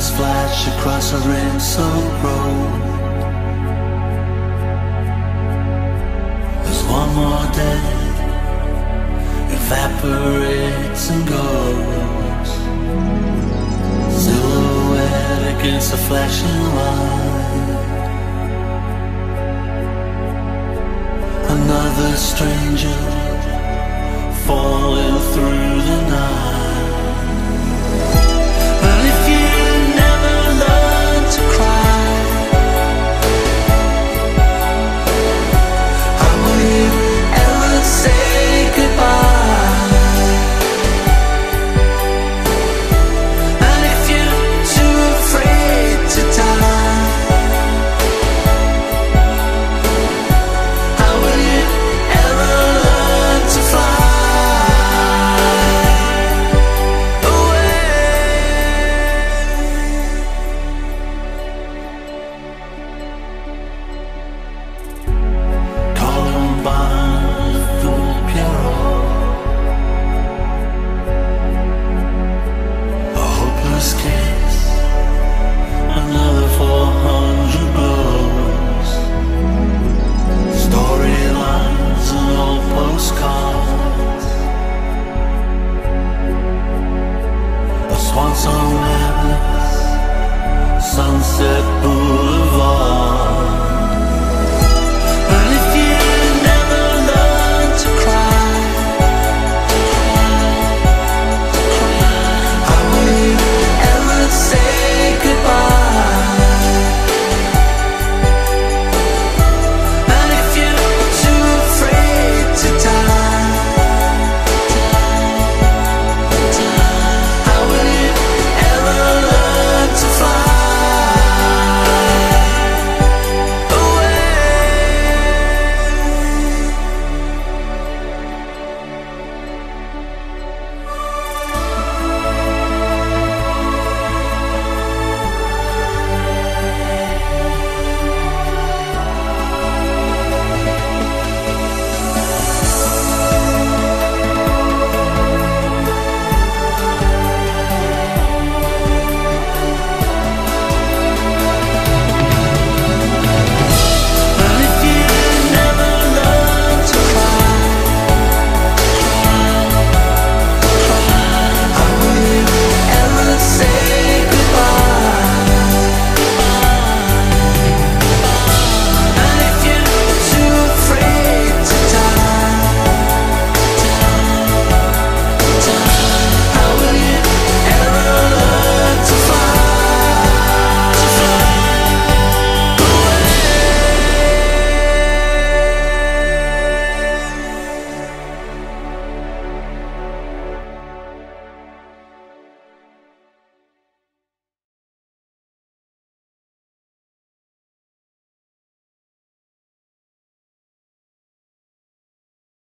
lights flash across a rain-soaked road. There's one more day, evaporates and goes. Silhouette against the flashing light. Another stranger falling hopeless case, another four hundred blows. Storylines and old postcards. A swan song madness, sunset blue